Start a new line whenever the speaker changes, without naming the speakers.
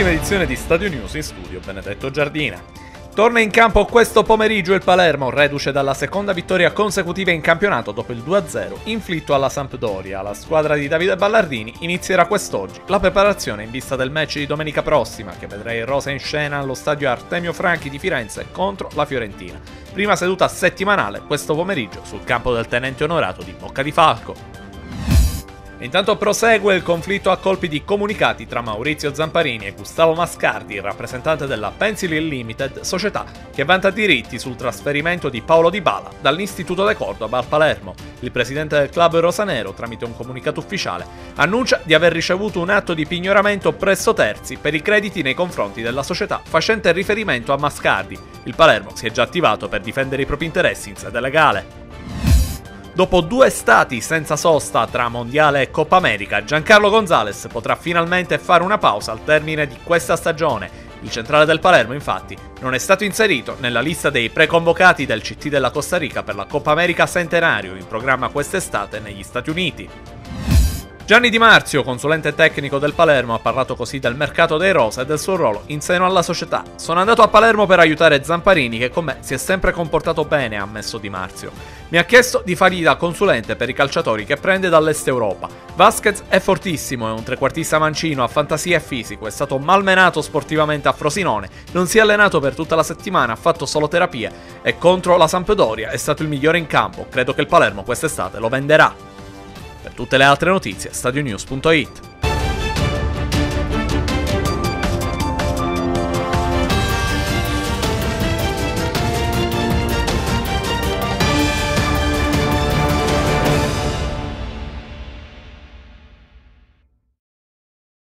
ultima edizione di Stadio News in studio Benedetto Giardina. Torna in campo questo pomeriggio il Palermo, reduce dalla seconda vittoria consecutiva in campionato dopo il 2-0 inflitto alla Sampdoria. La squadra di Davide Ballardini inizierà quest'oggi la preparazione in vista del match di domenica prossima che vedrà il Rosa in scena allo stadio Artemio Franchi di Firenze contro la Fiorentina. Prima seduta settimanale questo pomeriggio sul campo del tenente onorato di Bocca di Falco. Intanto prosegue il conflitto a colpi di comunicati tra Maurizio Zamparini e Gustavo Mascardi, rappresentante della Pencil Limited, società che vanta diritti sul trasferimento di Paolo Di Bala dall'Istituto de Cordoba al Palermo. Il presidente del club rosanero, tramite un comunicato ufficiale, annuncia di aver ricevuto un atto di pignoramento presso terzi per i crediti nei confronti della società facente riferimento a Mascardi. Il Palermo si è già attivato per difendere i propri interessi in sede legale. Dopo due stati senza sosta tra Mondiale e Coppa America, Giancarlo Gonzalez potrà finalmente fare una pausa al termine di questa stagione. Il centrale del Palermo, infatti, non è stato inserito nella lista dei preconvocati del CT della Costa Rica per la Coppa America Centenario in programma quest'estate negli Stati Uniti. Gianni Di Marzio, consulente tecnico del Palermo, ha parlato così del mercato dei rosa e del suo ruolo in seno alla società. Sono andato a Palermo per aiutare Zamparini, che con me si è sempre comportato bene, ha ammesso Di Marzio. Mi ha chiesto di fargli da consulente per i calciatori che prende dall'Est Europa. Vasquez è fortissimo, è un trequartista mancino, ha fantasia e fisico, è stato malmenato sportivamente a Frosinone, non si è allenato per tutta la settimana, ha fatto solo terapie e contro la Sampdoria è stato il migliore in campo. Credo che il Palermo quest'estate lo venderà. Per tutte le altre notizie, stadionews.it.